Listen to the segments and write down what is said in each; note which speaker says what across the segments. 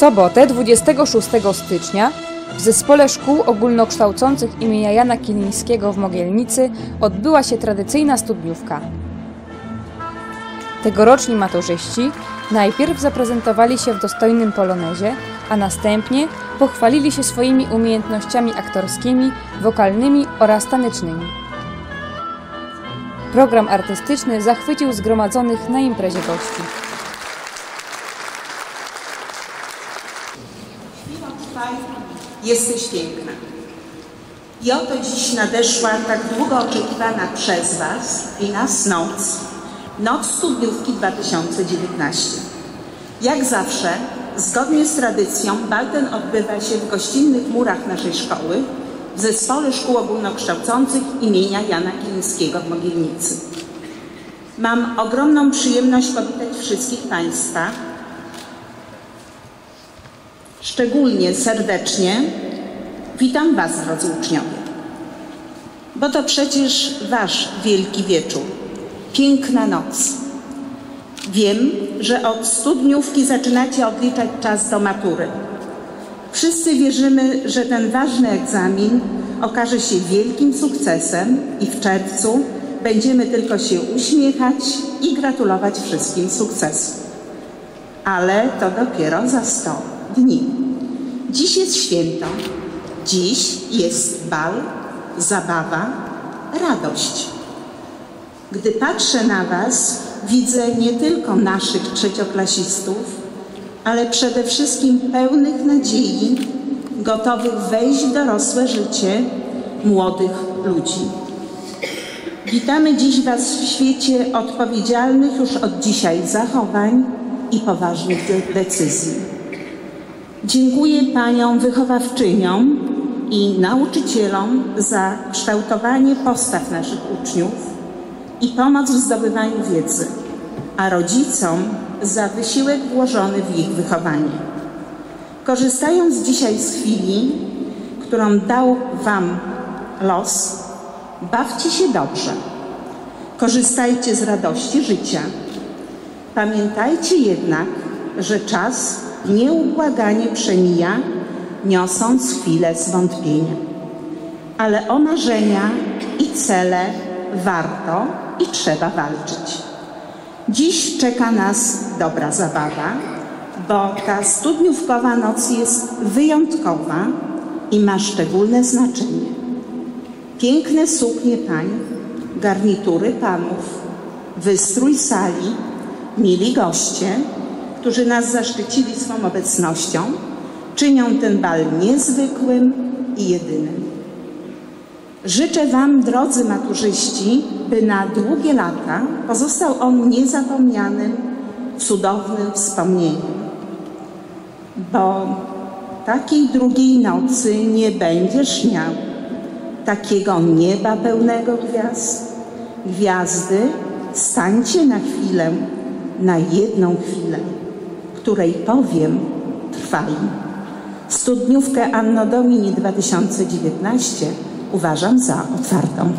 Speaker 1: sobotę 26 stycznia w Zespole Szkół Ogólnokształcących im. Jana Kilińskiego w Mogielnicy odbyła się tradycyjna studniówka. Tegoroczni maturzyści najpierw zaprezentowali się w dostojnym polonezie, a następnie pochwalili się swoimi umiejętnościami aktorskimi, wokalnymi oraz tanecznymi. Program artystyczny zachwycił zgromadzonych na imprezie gości.
Speaker 2: Jesteś piękna. I oto dziś nadeszła tak długo oczekiwana przez Was i nas noc, noc studniówki 2019. Jak zawsze, zgodnie z tradycją, bal ten odbywa się w gościnnych murach naszej szkoły w Zespole Szkół Ogólnokształcących imienia Jana Kilińskiego w Mogielnicy. Mam ogromną przyjemność powitać wszystkich Państwa, Szczególnie serdecznie witam Was, drodzy uczniowie, bo to przecież Wasz wielki wieczór, piękna noc. Wiem, że od studniówki zaczynacie odliczać czas do matury. Wszyscy wierzymy, że ten ważny egzamin okaże się wielkim sukcesem i w czerwcu będziemy tylko się uśmiechać i gratulować wszystkim sukcesu. Ale to dopiero za 100 dni. Dziś jest święto, dziś jest bal, zabawa, radość. Gdy patrzę na Was, widzę nie tylko naszych trzecioklasistów, ale przede wszystkim pełnych nadziei, gotowych wejść w dorosłe życie młodych ludzi. Witamy dziś Was w świecie odpowiedzialnych już od dzisiaj zachowań i poważnych decyzji. Dziękuję Paniom wychowawczyniom i nauczycielom za kształtowanie postaw naszych uczniów i pomoc w zdobywaniu wiedzy, a rodzicom za wysiłek włożony w ich wychowanie. Korzystając dzisiaj z chwili, którą dał Wam los, bawcie się dobrze. Korzystajcie z radości życia. Pamiętajcie jednak, że czas nieubłaganie przemija, niosąc chwilę zwątpienia. Ale o marzenia i cele warto i trzeba walczyć. Dziś czeka nas dobra zabawa, bo ta studniówkowa noc jest wyjątkowa i ma szczególne znaczenie. Piękne suknie pań, garnitury panów, wystrój sali, mili goście – którzy nas zaszczycili swą obecnością, czynią ten bal niezwykłym i jedynym. Życzę Wam, drodzy maturzyści, by na długie lata pozostał on niezapomnianym, cudownym wspomnieniem. Bo takiej drugiej nocy nie będziesz miał, takiego nieba pełnego gwiazd. Gwiazdy, stańcie na chwilę, na jedną chwilę której powiem trwali. Studniówkę Anno Domini 2019 uważam za otwartą.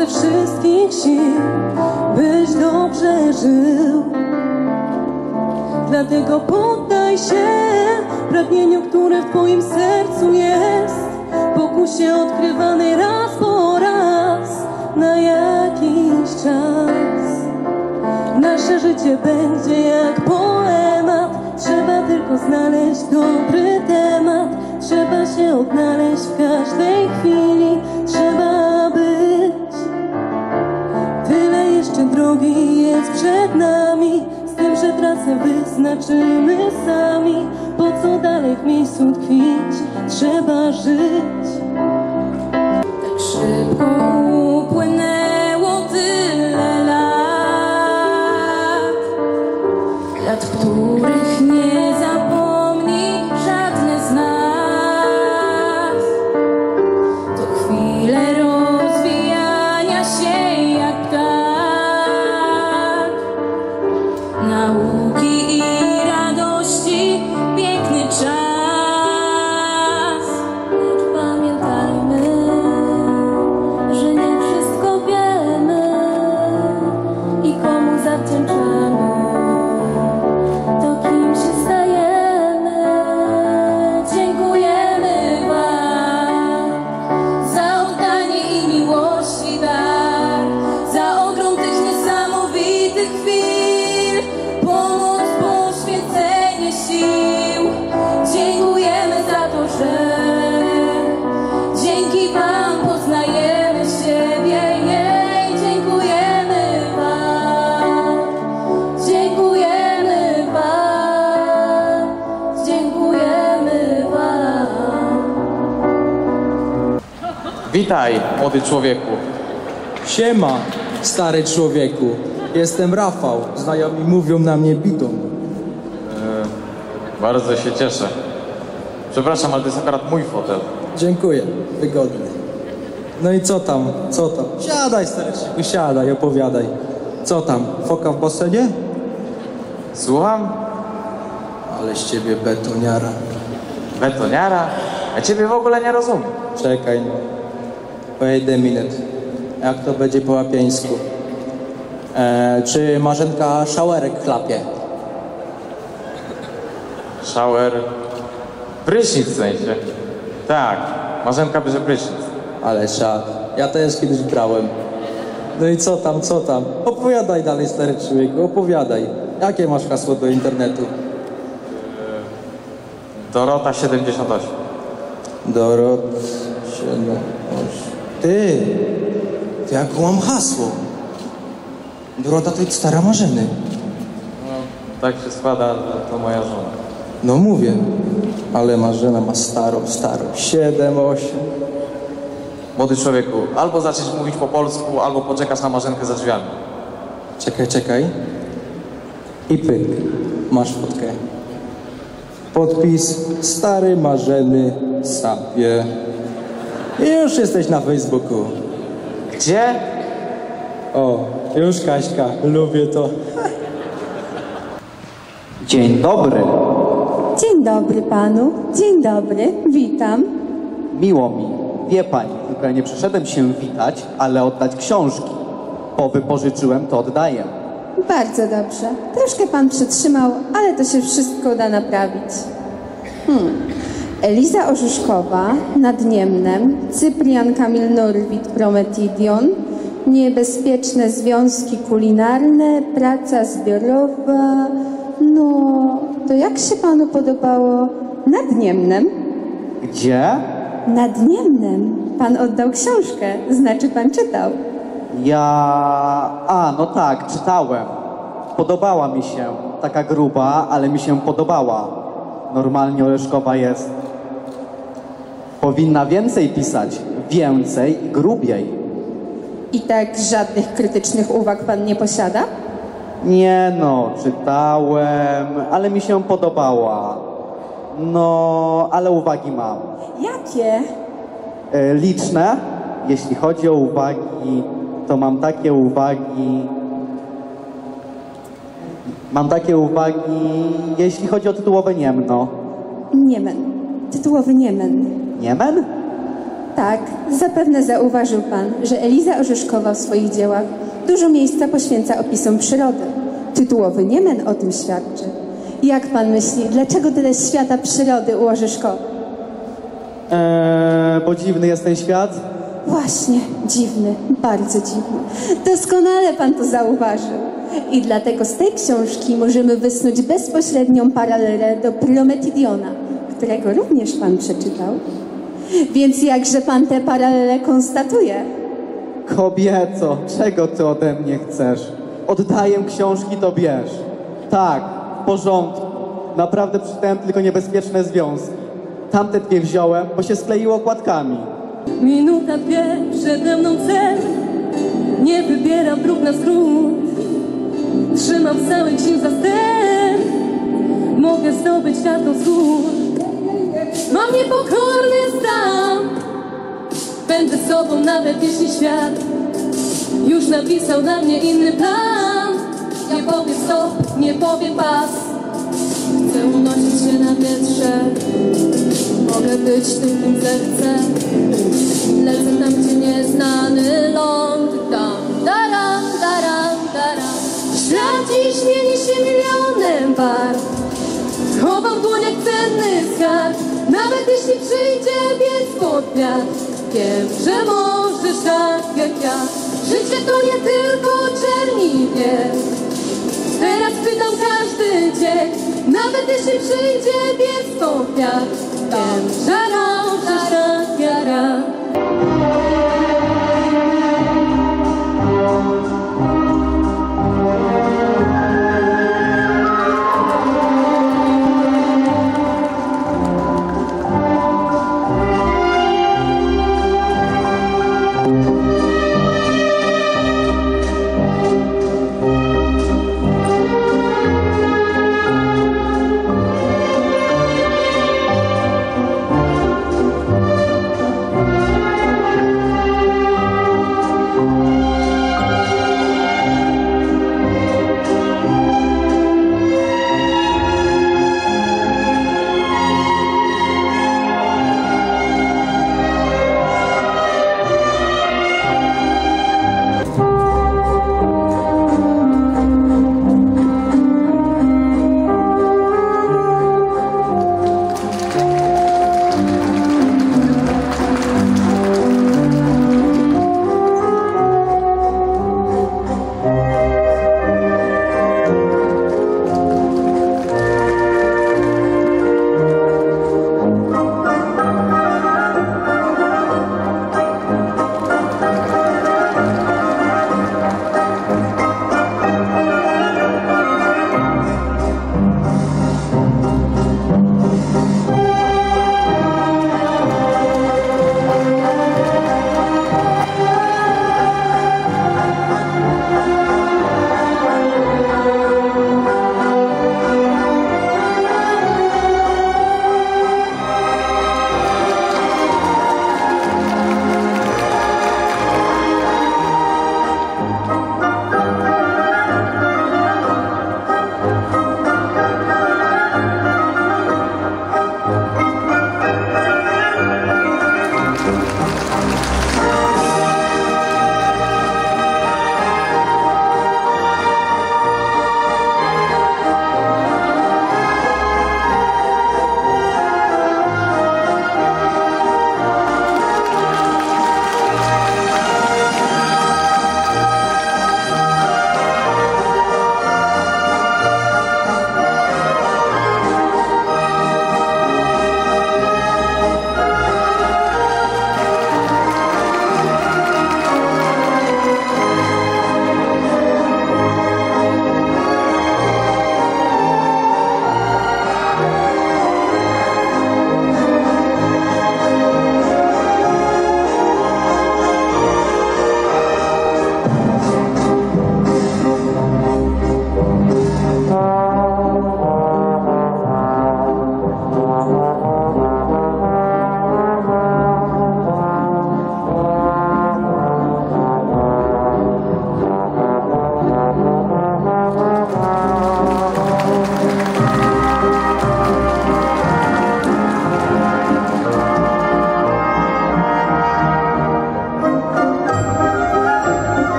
Speaker 3: ze wszystkich sił, byś dobrze żył. Dlatego poddaj się pragnieniu, które w Twoim sercu jest, pokusie odkrywany raz po raz na jakiś czas. Nasze życie będzie jak poemat, trzeba tylko znaleźć dobry temat, trzeba się odnaleźć w każdej chwili, trzeba drogi jest przed nami Z tym, że trasę wyznaczymy sami. Po co dalej w miejscu tkwić? Trzeba żyć.
Speaker 1: Tak szybko upłynęło tyle lat, lat, których
Speaker 4: Witaj, młody człowieku.
Speaker 5: Siema, stary człowieku. Jestem Rafał. Znajomi mówią na mnie bidon.
Speaker 4: Bardzo się cieszę. Przepraszam, ale to jest akurat mój fotel.
Speaker 5: Dziękuję, wygodny. No i co tam, co tam? Siadaj, stary człowieku, siadaj, opowiadaj. Co tam, foka w basenie?
Speaker 4: Słucham?
Speaker 5: Ale z ciebie betoniara.
Speaker 4: Betoniara? Ja ciebie w ogóle nie rozumiem.
Speaker 5: Czekaj no. Wait a minute. Jak to będzie po łapiańsku? E, czy Marzenka szałerek chlapie?
Speaker 4: Shower. Prysznic w sensie. Tak, Marzenka bierze prysznic.
Speaker 5: Ale szat. Ja też kiedyś brałem. No i co tam, co tam? Opowiadaj dalej, stary człowieku, opowiadaj. Jakie masz hasło do internetu?
Speaker 4: Dorota 78.
Speaker 5: Dorot... Siedem, osiem. Ty! Ty jak mam hasło? Dorota to jest stara Marzeny.
Speaker 4: No, tak się składa, że to moja żona.
Speaker 5: No mówię. Ale Marzena ma starą, starą. Siedem, osiem.
Speaker 4: Młody człowieku, albo zaczniesz mówić po polsku, albo poczekasz na Marzenkę za drzwiami.
Speaker 5: Czekaj, czekaj. I pyk. Masz fotkę. Podpis stary Marzeny Sapie. I już jesteś na Facebooku.
Speaker 4: Gdzie?
Speaker 5: O, już Kaśka, lubię to.
Speaker 6: Dzień dobry.
Speaker 7: Dzień dobry panu. Dzień dobry. Witam.
Speaker 6: Miło mi. Wie pani, tylko ja nie przyszedłem się witać, ale oddać książki. Bo wypożyczyłem, to oddaję.
Speaker 7: Bardzo dobrze. Troszkę pan przytrzymał, ale to się wszystko da naprawić. Hmm. Eliza Orzyszkowa nad Niemnem, Cyprian Kamil Norwid Prometidion, Niebezpieczne związki kulinarne, praca zbiorowa. No, to jak się panu podobało nad Niemnem?
Speaker 6: Gdzie?
Speaker 7: Nad Niemnem. Pan oddał książkę, znaczy pan czytał.
Speaker 6: Ja... A, no tak, czytałem. Podobała mi się. Taka gruba, ale mi się podobała. Normalnie Oleszkowa jest. Powinna więcej pisać. Więcej i grubiej.
Speaker 7: I tak żadnych krytycznych uwag pan nie posiada?
Speaker 6: Nie no, czytałem, ale mi się podobała. No, ale uwagi mam.
Speaker 7: Jakie?
Speaker 6: E, liczne. Jeśli chodzi o uwagi, to mam takie uwagi. Mam takie uwagi, jeśli chodzi o tytułowe Niemno.
Speaker 7: Niemen. Tytułowy Niemen.
Speaker 6: Niemen?
Speaker 7: Tak, zapewne zauważył pan, że Eliza Orzeszkowa w swoich dziełach dużo miejsca poświęca opisom przyrody. Tytułowy Niemen o tym świadczy. Jak pan myśli, dlaczego tyle świata przyrody ułoży szkołę?
Speaker 6: Eee, bo dziwny jest ten świat.
Speaker 7: Właśnie, dziwny, bardzo dziwny. Doskonale pan to zauważył. I dlatego z tej książki możemy wysnuć bezpośrednią paralelę do Prometidiona, którego również pan przeczytał. Więc jakże pan tę paralelę konstatuje?
Speaker 6: Kobieco, czego ty ode mnie chcesz? Oddaję książki, to bierz. Tak, w porządku. Naprawdę przeczytałem tylko niebezpieczne związki. Tamte dwie wziąłem, bo się skleiło okładkami.
Speaker 3: Minuta dwie, przede mną cel Nie wybieram dróg na skrót Trzymam cały sił za ster Mogę zdobyć każdą z gór Mam niepokorny stan Będę sobą nawet jeśli świat Już napisał na mnie inny plan. Nie powiem stop, nie powiem pas. Chcę unosić się na wietrze. Mogę być tym, kim zechcę Lecę tam, gdzie nieznany ląd. Tam, daram, daram, daram Świat dziś mieni się milionem wart Chowam w dłoniach cenny skarb Nawet jeśli przyjdzie wiec pod Wiem, że możesz tak jak ja. Życie to nie tylko czerni wiek. Teraz pytam każdy dzień Nawet jeśli przyjdzie wiec pod Wiem, że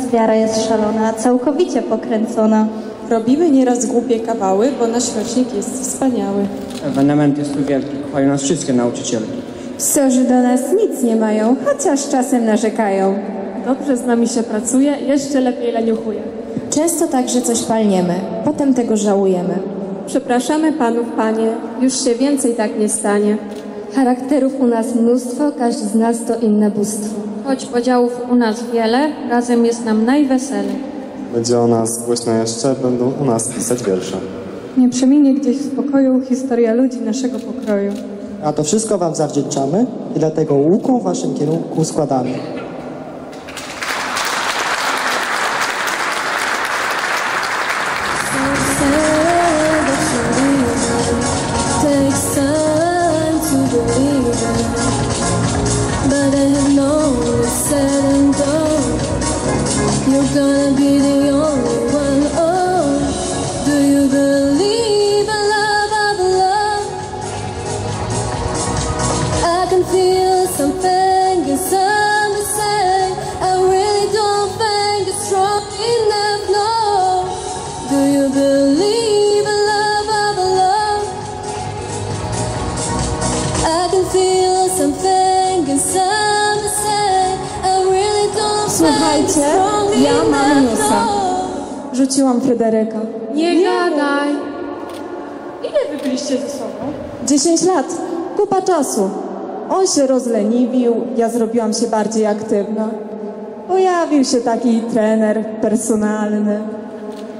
Speaker 8: nas wiara jest szalona, całkowicie pokręcona.
Speaker 9: Robimy nieraz głupie kawały, bo nasz rocznik jest wspaniały.
Speaker 10: Ewenement jest tu wielki, kochają nas wszystkie nauczycielki.
Speaker 11: Psorzy do nas nic nie mają, chociaż czasem narzekają.
Speaker 9: Dobrze z nami się pracuje, jeszcze lepiej leniuchuje.
Speaker 12: Często także coś palniemy, potem tego żałujemy.
Speaker 9: Przepraszamy panów, panie, już się więcej tak nie stanie.
Speaker 8: Charakterów u nas mnóstwo, każdy z nas to inne bóstwo. Choć podziałów u nas wiele, razem jest nam najweselej.
Speaker 13: Będzie o nas głośno jeszcze, będą u nas pisać wiersze.
Speaker 9: Nie przeminie gdzieś w spokoju historia ludzi naszego pokroju.
Speaker 3: A to wszystko wam zawdzięczamy i dlatego łuku w waszym kierunku składamy.
Speaker 11: Rzuciłam Fryderyka.
Speaker 9: Nie gadaj. Ile wy byliście ze sobą?
Speaker 11: 10 lat, kupa czasu. On się rozleniwił, ja zrobiłam się bardziej aktywna. Pojawił się taki trener personalny.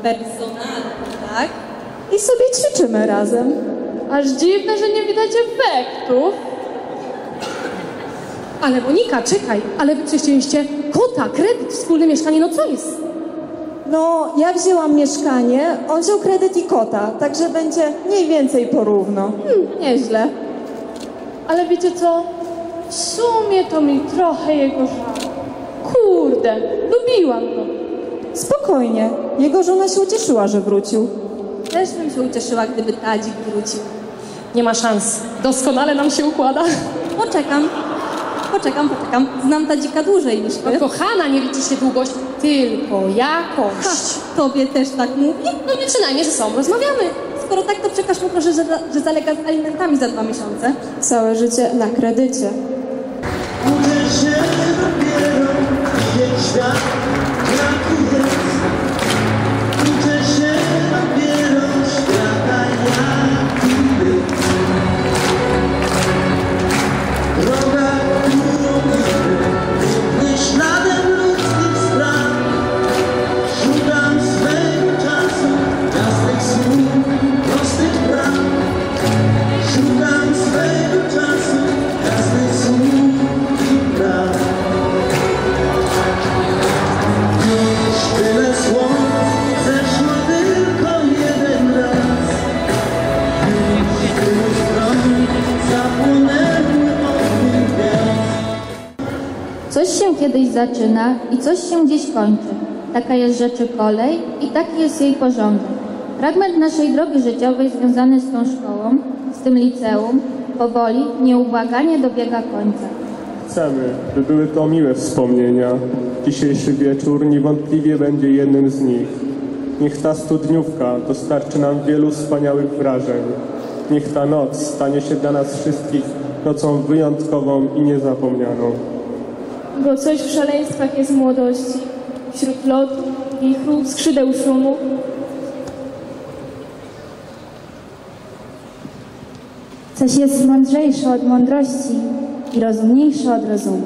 Speaker 9: Personalny, tak?
Speaker 11: I sobie ćwiczymy razem.
Speaker 9: Aż dziwne, że nie widać efektów. Ale Monika, czekaj, ale wy przecież chcieliście kota, kredyt, wspólne mieszkanie, no co jest?
Speaker 11: No, ja wzięłam mieszkanie, on wziął kredyt i kota, także będzie mniej więcej porówno.
Speaker 9: Hmm, nieźle. Ale wiecie co? W sumie to mi trochę jego żal. Kurde, lubiłam go.
Speaker 11: Spokojnie, jego żona się ucieszyła, że wrócił.
Speaker 9: Też bym się ucieszyła, gdyby Tadzik wrócił. Nie ma szans. Doskonale nam się układa.
Speaker 8: Poczekam, poczekam, poczekam. Znam Tadzika dłużej niż
Speaker 9: No
Speaker 8: ty.
Speaker 9: kochana, nie liczy się długość, tylko jakość.
Speaker 8: Ha, tobie też tak mówi?
Speaker 9: No nie przynajmniej ze sobą rozmawiamy.
Speaker 8: Skoro tak, to przekaż mu proszę, że, że zalega z alimentami za dwa miesiące.
Speaker 11: Całe życie na kredycie.
Speaker 14: Śladem
Speaker 8: kiedyś zaczyna i coś się gdzieś kończy. Taka jest rzeczy kolej i taki jest jej porządek. Fragment naszej drogi życiowej związany z tą szkołą, z tym liceum, powoli, nieubłaganie dobiega końca.
Speaker 15: Chcemy, by były to miłe wspomnienia. Dzisiejszy wieczór niewątpliwie będzie jednym z nich. Niech ta studniówka dostarczy nam wielu wspaniałych wrażeń. Niech ta noc stanie się dla nas wszystkich nocą wyjątkową i niezapomnianą.
Speaker 9: Bo coś w szaleństwach jest młodości. Wśród lotu, wichru, skrzydeł szumu.
Speaker 8: Coś jest mądrzejsze od mądrości i rozumniejsze od rozumu.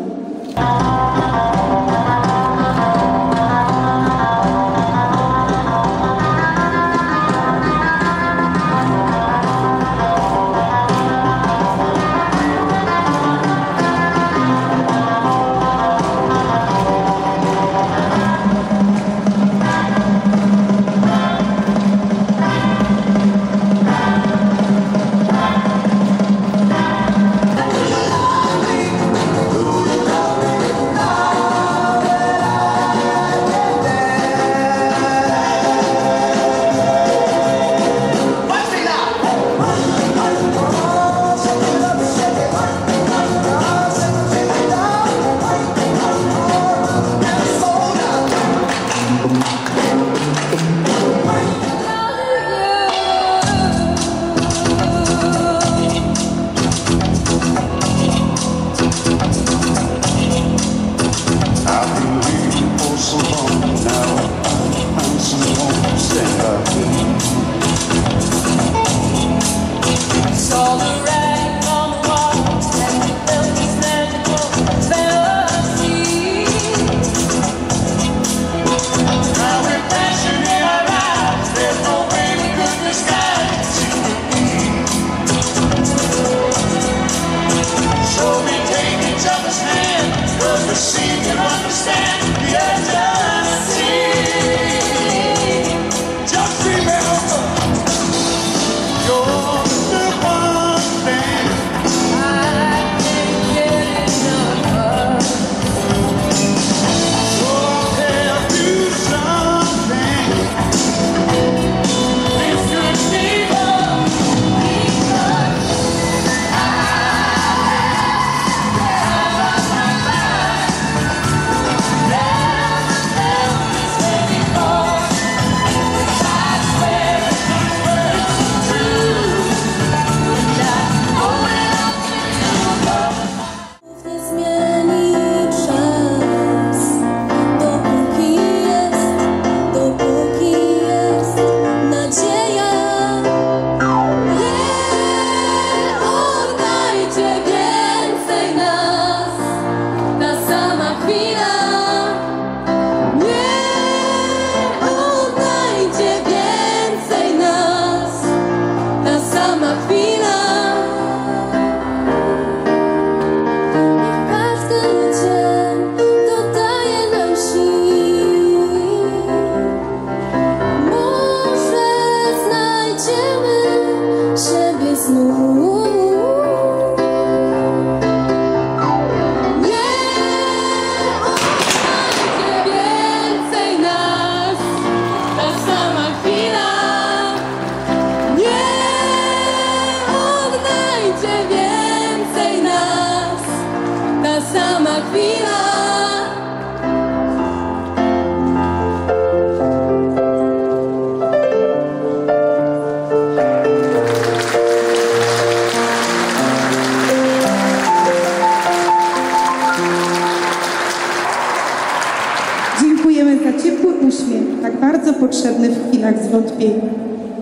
Speaker 16: Potrzebny w chwilach zwątpienia.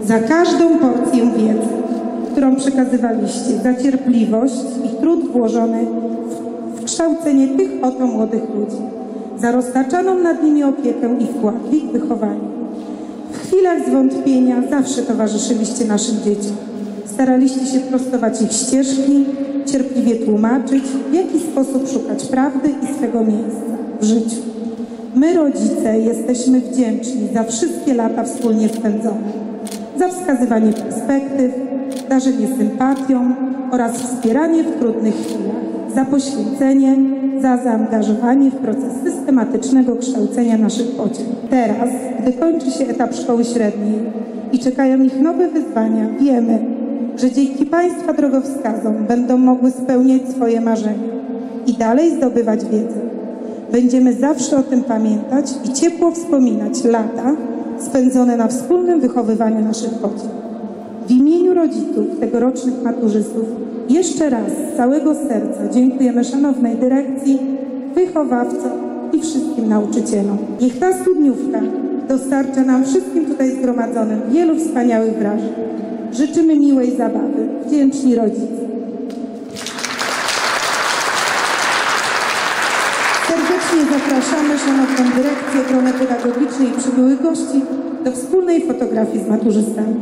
Speaker 16: Za każdą porcję wiedzy, którą przekazywaliście, za cierpliwość i trud włożony kształcenie tych oto młodych ludzi, za roztaczaną nad nimi opiekę i wkład w ich wychowanie. W chwilach zwątpienia zawsze towarzyszyliście naszym dzieciom. Staraliście się prostować ich ścieżki, cierpliwie tłumaczyć, w jaki sposób szukać prawdy i swego miejsca w życiu. My, rodzice, jesteśmy wdzięczni za wszystkie lata wspólnie spędzone, za wskazywanie perspektyw, darzenie sympatią oraz wspieranie w trudnych chwilach, za poświęcenie, za zaangażowanie w proces systematycznego kształcenia naszych pociech. Teraz, gdy kończy się etap szkoły średniej i czekają ich nowe wyzwania, wiemy, że dzięki Państwa drogowskazom będą mogły spełniać swoje marzenia i dalej zdobywać wiedzę. Będziemy zawsze o tym pamiętać i ciepło wspominać lata spędzone na wspólnym wychowywaniu naszych pociech. W imieniu rodziców tegorocznych maturzystów jeszcze raz z całego serca dziękujemy szanownej dyrekcji, wychowawcom i wszystkim nauczycielom. Niech ta studniówka dostarcza nam wszystkim tutaj zgromadzonym wielu wspaniałych wrażeń. Życzymy miłej zabawy. Wdzięczni rodzice. Serdecznie zapraszamy Szanowną Dyrekcję, Ochronę Pedagogiczną i przybyłych gości do wspólnej fotografii z maturzystami.